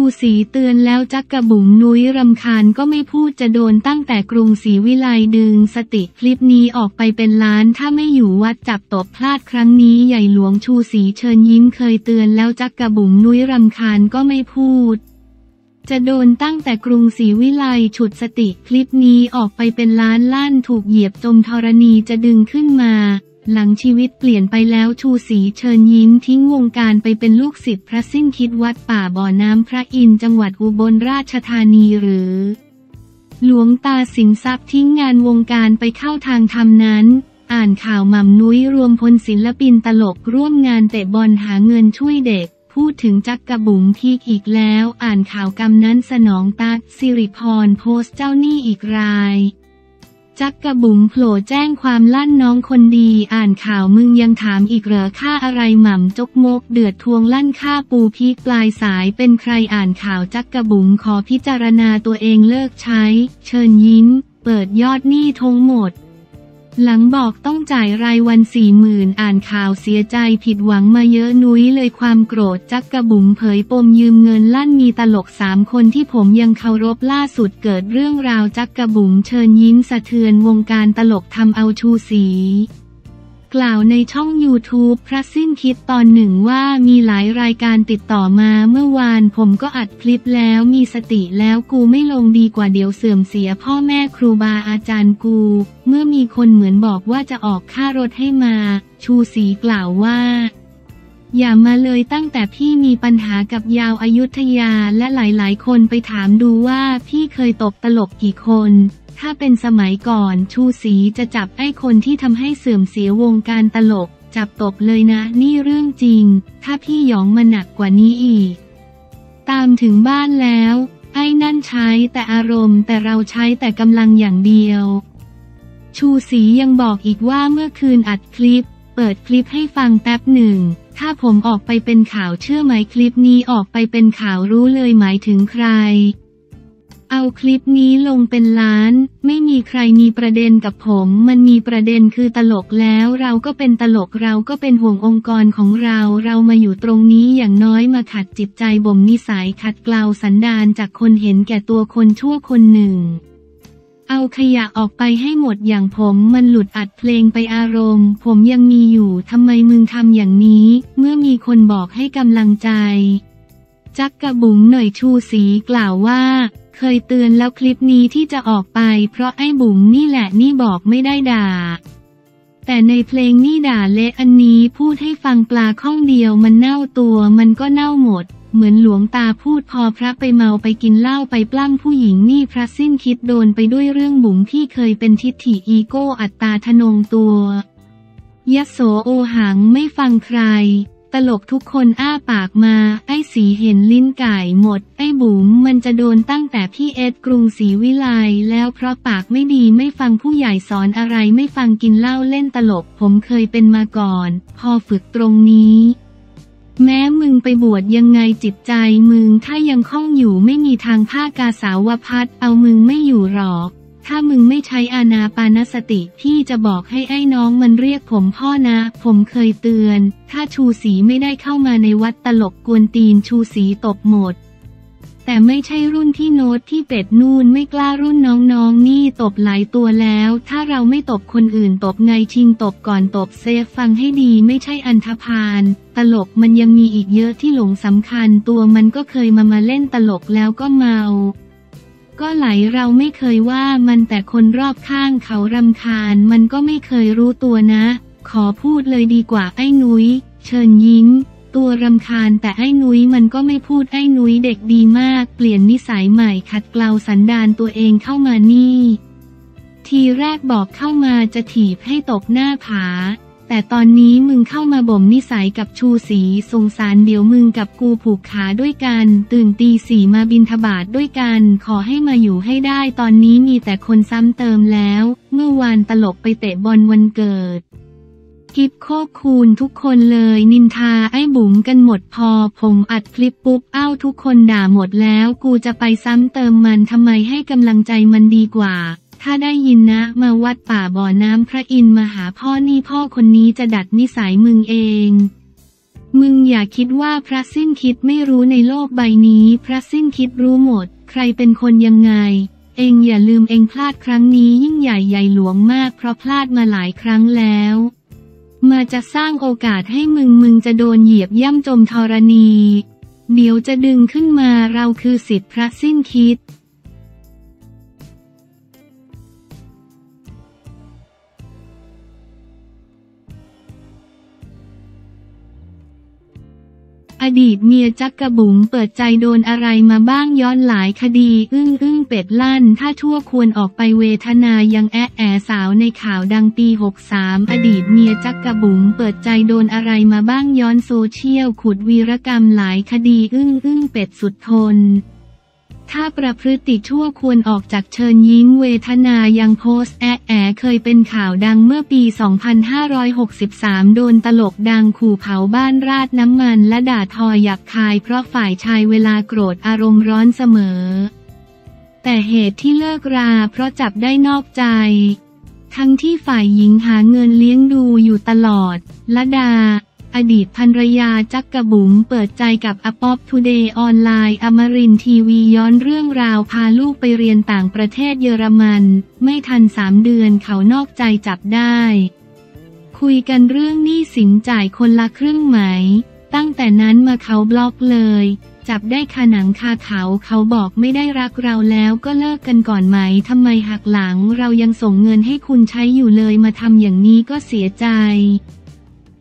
ชูสีเตือนแล้วจักกระบุ๋มนุ้ยรำคาญก็ไม่พูดจะโดนตั้งแต่กรุงศรีวิไลดึงสติคลิปนี้ออกไปเป็นล้านถ้าไม่อยู่วัดจับตบพลาดครั้งนี้ใหญ่หลวงชูสีเชิญยิ้มเคยเตือนแล้วจักกระบุ๋มนุ้ยรำคาญก็ไม่พูดจะโดนตั้งแต่กรุงศรีวิไลฉุดสติคลิปนี้ออกไปเป็นล้านล้านถูกเหยียบจมธรณีจะดึงขึ้นมา หลังชีวิตเปลี่ยนไปแล้วชูศรีเชิญยิ้มทิ้งวงการไปเป็นลูกศิษย์พระสิ้นคิดวัดป่าบ่อน้ำพระอินจังหวัดอุบลราชธานีหรือ หลวงตาสินทรัพย์ทิ้งงานวงการไปเข้าทางธรรมนั้น อ่านข่าวหม่ำนุ้ยรวมพลศิลปินตลกร่วมงานเตะบอลหาเงินช่วยเด็ก พูดถึงจักกระบุ๋มพีกอีกแล้ว อ่านข่าวกรรมนั้นสนองตักสิริพรโพสต์เจ้าหนี้อีกราย จักกระบุ๋มโผล่แจ้งความลั่นน้องคนดีอ่านข่าวมึงยังถามอีกเหรอค่าอะไรหม่ำจกมกเดือดทวงลั่นค่าปูพีกปลายสายเป็นใครอ่านข่าวจักกระบุ๋มขอพิจารณาตัวเองเลิกใช้ เชิญยิ้ม เปิดยอดหนี้ทงหมด หลังบอกต้องจ่ายรายวันสี่หมื่นอ่านข่าวเสียใจผิดหวังมาเยอะนุ้ยเลยความโกรธจักกระบุ๋มเผยปมยืมเงินลั่นมีตลกสามคนที่ผมยังเคารพล่าสุดเกิดเรื่องราวจักกระบุ๋มเชิญยิ้มสะเทือนวงการตลกทำเอาชูสี กล่าวในช่อง YouTube พระสิ้นคิดตอนหนึ่งว่ามีหลายรายการติดต่อมาเมื่อวานผมก็อัดคลิปแล้วมีสติแล้วกูไม่ลงดีกว่าเดี๋ยวเสื่อมเสียพ่อแม่ครูบาอาจารย์กู เมื่อมีคนเหมือนบอกว่าจะออกค่ารถให้มา ชูศรีกล่าวว่า อย่ามาเลยตั้งแต่พี่มีปัญหากับยาวอายุทยาและหลายๆ คนไปถามดูว่าพี่เคยตบตลกกี่คน ถ้าเป็นสมัยก่อนชูสีจะจับไอ้คนที่ทำให้เสื่อมเสียวงการตลก จับตบเลยนะนี่เรื่องจริง ถ้าพี่หยองมาหนักกว่านี้อีก ตามถึงบ้านแล้ว ไอ้นั่นใช้แต่อารมณ์แต่เราใช้แต่กำลังอย่างเดียว ชูสียังบอกอีกว่าเมื่อคืนอัดคลิป เปิดคลิปให้ฟังแป๊บหนึ่งถ้าผมออกไปเป็นข่าวเชื่อไหมคลิปนี้ออกไปเป็นข่าวรู้เลยหมายถึงใคร เอาคลิปนี้ลงเป็นล้าน ไม่มีใครมีประเด็นกับผม มันมีประเด็นคือตลกแล้วเราก็เป็นตลกเราก็เป็นห่วงองค์กรของเรา เรามาอยู่ตรงนี้อย่างน้อยมาขัดจิตใจบ่มนิสัยขัดเกลาสันดานจากคนเห็นแก่ตัวคนชั่วคนหนึ่ง เอาขยะออกไปให้หมดอย่างผมมันหลุดอัดเพลงไปอารมณ์ ผมยังมีอยู่ทำไมมึงทำอย่างนี้ เมื่อมีคนบอกให้กำลังใจ จักกระบุ๋งหน่อยชูสีกล่าวว่า เคยเตือนแล้วคลิปนี้ที่จะออกไป เพราะไอ้บุ๋มนี่แหละนี่บอกไม่ได้ด่า แต่ในเพลงนี่ด่าเละอันนี้พูดให้ฟังปลาข้องเดียวมันเน่าตัวมันก็เน่าหมด เหมือนหลวงตาพูดพอพระไปเมาไปกินเหล้าไปปล้ำผู้หญิงนี่พระสิ้นคิดโดนไปด้วยเรื่องบุ๋มที่เคยเป็นทิฏฐิอีโก้อัตตาทนงตัวยโสโอหังไม่ฟังใคร ตลกทุกคนอ้าปากมา ไอ้สีเห็นลิ้นไก่หมด ไอ้บุ๋มมันจะโดนตั้งแต่พี่เอ็ดกรุงศรีวิไลแล้วเพราะปากไม่ดีไม่ฟังผู้ใหญ่สอนอะไรไม่ฟังกินเหล้าเล่นตลก ผมเคยเป็นมาก่อน พอฝึกตรงนี้ แม้มึงไปบวชยังไงจิตใจมึงถ้ายังคล่องอยู่ไม่มีทางผ้ากาสาวพัดเอามึงไม่อยู่หรอก ถ้ามึงไม่ใช้อานาปานสติพี่จะบอกให้ไอ้น้องมันเรียกผมพ่อนะ ผมเคยเตือน ถ้าชูสีไม่ได้เข้ามาในวัดตลกกวนตีนชูสีตบหมด แต่ไม่ใช่รุ่นที่โน้ตที่เป็ดนู่นไม่กล้ารุ่นน้องๆ นี่ตบหลายตัวแล้ว ถ้าเราไม่ตบคนอื่นตบไงชิงตบก่อนตบเซฟฟังให้ดีไม่ใช่อันธพาลตลกมันยังมีอีกเยอะที่หลงสำคัญตัวมันก็เคยมามาเล่นตลกแล้วก็เมา ก็ไหลเราไม่เคยว่ามันแต่คนรอบข้างเขารำคาญมันก็ไม่เคยรู้ตัวนะ ขอพูดเลยดีกว่าไอ้นุย้ย เชิญยิ้ม ตัวรำคาญแต่ไอ้นุ้ยมันก็ไม่พูดไอ้นุ้ยเด็กดีมาก เปลี่ยนนิสัยใหม่ขัดเกลาสันดานตัวเองเข้ามานี่ ทีแรกบอกเข้ามาจะถีบให้ตกหน้าผา แต่ตอนนี้มึงเข้ามาบ่มนิสัยกับชูสีสงสารเดี๋ยวมึงกับกูผูกขาด้วยกัน ตื่นตีสี่มาบินทบาทด้วยกัน ขอให้มาอยู่ให้ได้ตอนนี้มีแต่คนซ้ำเติมแล้ว เมื่อวานตลกไปเตะบอลวันเกิดกิฟโคคูนทุกคนเลย นินทาไอ้บุ๋มกันหมดพอ ผมอัดคลิปปุ๊บเอ้าทุกคนด่าหมดแล้ว กูจะไปซ้ำเติมมันทำไมให้กำลังใจมันดีกว่า ถ้าได้ยินนะมาวัดป่าบ่อน้ำพระอินมาหาพ่อนี่พ่อคนนี้จะดัดนิสัยมึงเอง มึงอย่าคิดว่าพระสิ้นคิดไม่รู้ในโลกใบนี้ พระสิ้นคิดรู้หมด ใครเป็นคนยังไง เองอย่าลืมเองพลาดครั้งนี้ยิ่งใหญ่ใหญ่หลวงมาก เพราะพลาดมาหลายครั้งแล้ว มาจะสร้างโอกาสให้มึงมึงจะโดนเหยียบย่ำจมธรณี เดี๋ยวจะดึงขึ้นมาเราคือสิทธิพระสิ้นคิด อดีตเมียจั๊กกะบุ๋มเปิดใจโดนอะไรมาบ้างย้อนหลายคดี อึ้งอึ้งเป็ดลั่น ถ้าชั่วควรออกไปเวทนายังแอะแอสาวในข่าวดังปี 63 อดีตเมียจั๊กกะบุ๋มเปิดใจโดนอะไรมาบ้างย้อนโซเชียล ขุดวีรกรรมหลายคดี อึ้งอึ้งเป็ดสุดทน ถ้าประพฤติชั่วควรออกจากเชิญยิ้มเวทนายังโพสแอะแอเคยเป็นข่าวดังเมื่อปี 2563 โดนตลกดังขู่เผาบ้านราดน้ำมันและด่าทอหยาบคายเพราะฝ่ายชายเวลาโกรธอารมณ์ร้อนเสมอ แต่เหตุที่เลิกราเพราะจับได้นอกใจ ทั้งที่ฝ่ายหญิงหาเงินเลี้ยงดูอยู่ตลอด ละดา อดีตภรรยาจั๊กกะบุ๋มเปิดใจกับอป๊อปทูเดย์ออนไลน์อมรินทร์ทีวีย้อนเรื่องราวพาลูกไปเรียนต่างประเทศเยอรมัน ไม่ทันสามเดือนเขานอกใจจับได้ คุยกันเรื่องหนี้สินจ่ายคนละครึ่งไหม ตั้งแต่นั้นมาเขาบล็อกเลย จับได้คาหนังคาเขาเขาบอกไม่ได้รักเราแล้วก็เลิกกันก่อนไหมทำไมหักหลังเรายังส่งเงินให้คุณใช้อยู่เลยมาทำอย่างนี้ก็เสียใจ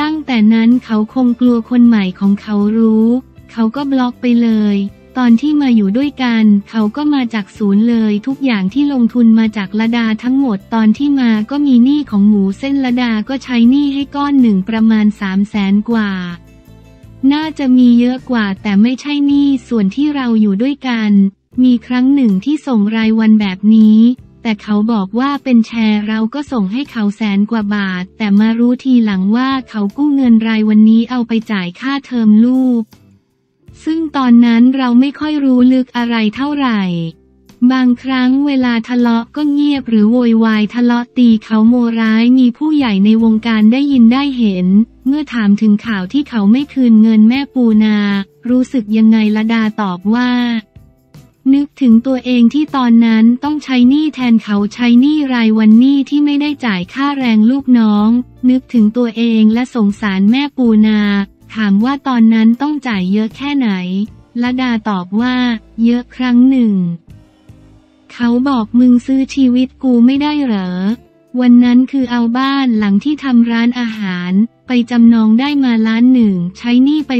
ตั้งแต่นั้นเขาคงกลัวคนใหม่ของเขารู้ เขาก็บล็อกไปเลย ตอนที่มาอยู่ด้วยกัน เขาก็มาจากศูนย์เลยทุกอย่างที่ลงทุนมาจากละดาทั้งหมดตอนที่มาก็มีหนี้ของหมูเส้นละดาก็ใช้หนี้ให้ก้อนหนึ่งประมาณสามแสนกว่า น่าจะมีเยอะกว่าแต่ไม่ใช่หนี้ส่วนที่เราอยู่ด้วยกัน มีครั้งหนึ่งที่ส่งรายวันแบบนี้ แต่เขาบอกว่าเป็นแชร์เราก็ส่งให้เขาแสนกว่าบาท แต่มารู้ทีหลังว่าเขากู้เงินรายวันนี้เอาไปจ่ายค่าเทอมลูก ซึ่งตอนนั้นเราไม่ค่อยรู้ลึกอะไรเท่าไหร่ บางครั้งเวลาทะเลาะก็เงียบหรือโวยวายทะเลาะตีเขาโมร้ายมีผู้ใหญ่ในวงการได้ยินได้เห็น เมื่อถามถึงข่าวที่เขาไม่คืนเงินแม่ปูนา รู้สึกยังไงละดาตอบว่า นึกถึงตัวเองที่ตอนนั้นต้องใช้หนี้แทนเขาใช้หนี้รายวันหนี้ที่ไม่ได้จ่ายค่าแรงลูกน้อง นึกถึงตัวเองและสงสารแม่ปูนา ถามว่าตอนนั้นต้องจ่ายเยอะแค่ไหนละดาตอบว่า เยอะครั้งหนึ่ง เขาบอกมึงซื้อชีวิตกูไม่ได้เหรอ วันนั้นคือเอาบ้านหลังที่ทำร้านอาหาร ไปจำนองได้มาล้านหนึ่ง ใช้หนี้ไป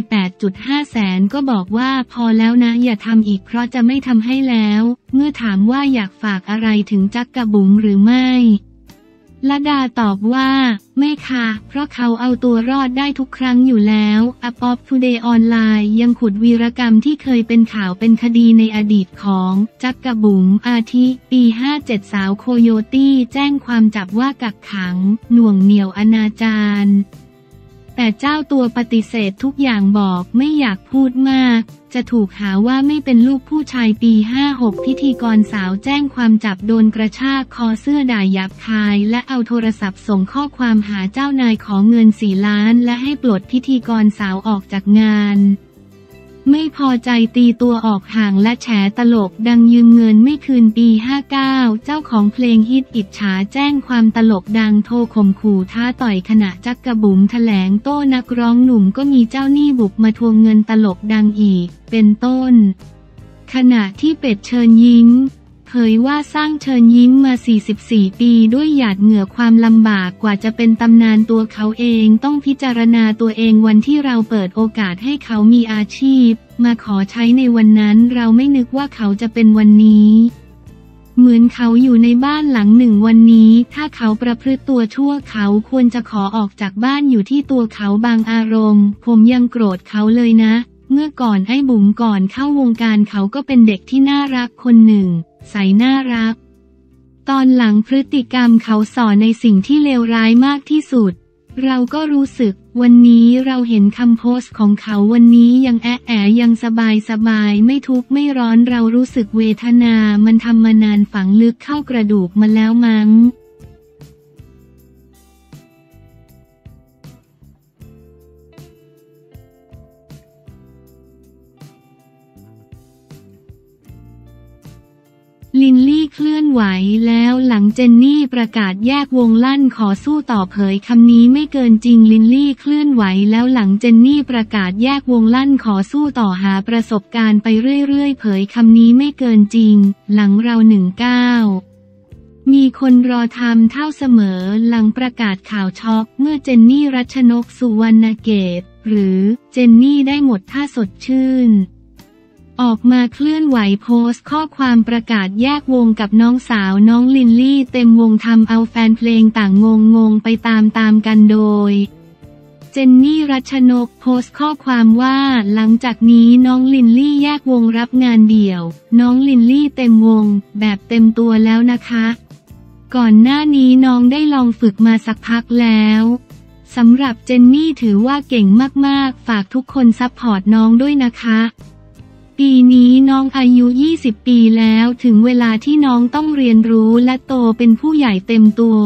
8.5 แสนก็บอกว่าพอแล้วนะ อย่าทำอีกเพราะจะไม่ทำให้แล้ว เมื่อถามว่าอยากฝากอะไรถึงจักกระบุ๋มหรือไม่ละดาตอบว่า ไม่ค่ะ เพราะเขาเอาตัวรอดได้ทุกครั้งอยู่แล้วอปอปทูเดย์ออนไลน์ยังขุดวีรกรรมที่เคยเป็นข่าวเป็นคดีในอดีตของจักกระบุ๋มอาทิ ปี 57 สาวโคโยตี้ แจ้งความจับว่ากักขัง หน่วงเหนี่ยวอนาจาร แต่เจ้าตัวปฏิเสธทุกอย่างบอกไม่อยากพูดมาก จะถูกหาว่าไม่เป็นลูกผู้ชายปี 56 พิธีกรสาวแจ้งความจับโดนกระชากคอเสื้อด่าหยาบคาย และเอาโทรศัพท์ส่งข้อความหาเจ้านายขอเงินสี่ล้าน และให้ปลดพิธีกรสาวออกจากงาน ไม่พอใจตีตัวออกห่างและแฉตลกดังยืมเงินไม่คืนปี 59 เจ้าของเพลงฮิตอิจฉาแจ้งความตลกดังโทรข่มขู่ท้าต่อยขณะจักกระบุ๋มแถลงโต้นักร้องหนุ่มก็มีเจ้าหนี้บุกมาทวงเงินตลกดังอีก เป็นต้น ขณะที่เป็ดเชิญยิ้ม เผยว่าสร้างเชิญยิ้มมา 44 ปีด้วยหยาดเหงื่อความลำบากกว่าจะเป็นตำนานตัวเขาเองต้องพิจารณาตัวเองวันที่เราเปิดโอกาสให้เขามีอาชีพ มาขอใช้ในวันนั้นเราไม่นึกว่าเขาจะเป็นวันนี้ เหมือนเขาอยู่ในบ้านหลังหนึ่งวันนี้ ถ้าเขาประพฤติตัวชั่วเขาควรจะขอออกจากบ้านอยู่ที่ตัวเขาบางอารมณ์ ผมยังโกรธเขาเลยนะ เมื่อก่อนไอ้บุ๋มก่อนเข้าวงการเขาก็เป็นเด็กที่น่ารักคนหนึ่ง ใสน่ารัก ตอนหลังพฤติกรรมเขาสอนในสิ่งที่เลวร้ายมากที่สุด เราก็รู้สึก วันนี้เราเห็นคำโพสต์ของเขาวันนี้ยังแอะแอะยังสบายสบายไม่ทุกข์ไม่ร้อนเรารู้สึกเวทนา มันทำมานานฝังลึกเข้ากระดูกมาแล้วมั้ง เคลื่อนไหวแล้วหลังเจนนี่ประกาศแยกวงลั่นขอสู้ต่อเผยคำนี้ไม่เกินจริงลินลี่เคลื่อนไหวแล้วหลังเจนนี่ประกาศแยกวงลั่นขอสู้ต่อหาประสบการณ์ไปเรื่อยๆ เผยคำนี้ไม่เกินจริง หลังเราหนึ่งเก้ามีคนรอทำเท่าเสมอหลังประกาศข่าวช็อกเมื่อเจนนี่รัชนกสุวรรณเกตหรือเจนนี่ได้หมดท่าสดชื่น ออกมาเคลื่อนไหวโพสต์ข้อความประกาศแยกวงกับน้องสาวน้องลินลี่เต็มวงทำเอาแฟนเพลงต่างงงงงไปตามตามกันโดย เจนนี่รัชนกโพสต์ข้อความว่าหลังจากนี้น้องลินลี่แยกวงรับงานเดี่ยว น้องลินลี่เต็มวง แบบเต็มตัวแล้วนะคะ ก่อนหน้านี้น้องได้ลองฝึกมาสักพักแล้วสำหรับเจนนี่ถือว่าเก่งมากๆ ฝากทุกคน support น้องด้วยนะคะ ปีนี้น้องอายุ 20 ปีแล้วถึงเวลาที่น้องต้องเรียนรู้และโตเป็นผู้ใหญ่เต็มตัว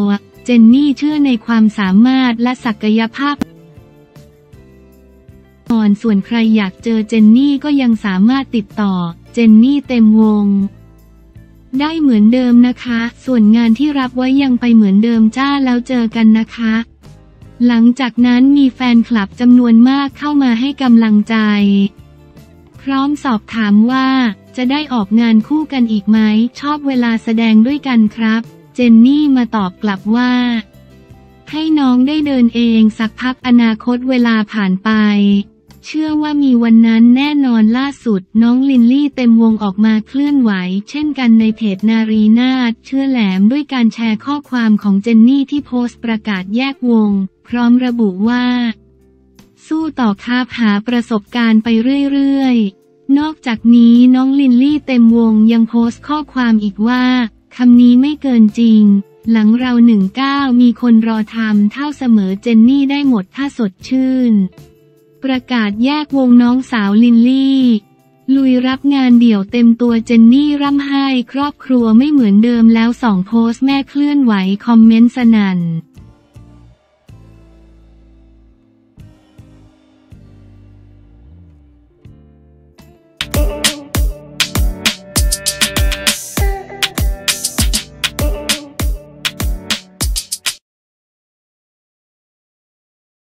เจนนี่เชื่อในความสามารถและศักยภาพน้องส่วนใครอยากเจอเจนนี่ก็ยังสามารถติดต่อ เจนนี่เต็มวง ได้เหมือนเดิมนะคะ ส่วนงานที่รับไว้ยังไปเหมือนเดิมจ้าแล้วเจอกันนะคะ หลังจากนั้นมีแฟนคลับจำนวนมากเข้ามาให้กำลังใจ พร้อมสอบถามว่า จะได้ออกงานคู่กันอีกไหม ชอบเวลาแสดงด้วยกันครับ เจนนี่มาตอบกลับว่า ให้น้องได้เดินเองสักพักอนาคตเวลาผ่านไป เชื่อว่ามีวันนั้นแน่นอนล่าสุดน้องลินลี่เต็มวงออกมาเคลื่อนไหว เช่นกันในเพจนารีนาถเชื่อแหลมด้วยการแชร์ข้อความของเจนนี่ที่โพสต์ประกาศแยกวง พร้อมระบุว่า สู้ต่อคาบหาประสบการณ์ไปเรื่อยๆ นอกจากนี้น้องลินลี่เต็มวงยังโพสต์ข้อความอีกว่าคำนี้ไม่เกินจริง หลังเราหนึ่งเก้ามีคนรอทำเท่าเสมอเจนนี่ได้หมดถ้าสดชื่น ประกาศแยกวงน้องสาวลินลี่ ลุยรับงานเดี่ยวเต็มตัวเจนนี่ร่ำไห้ครอบครัวไม่เหมือนเดิมแล้วสองโพสต์แม่เคลื่อนไหวคอมเมนต์สนั่น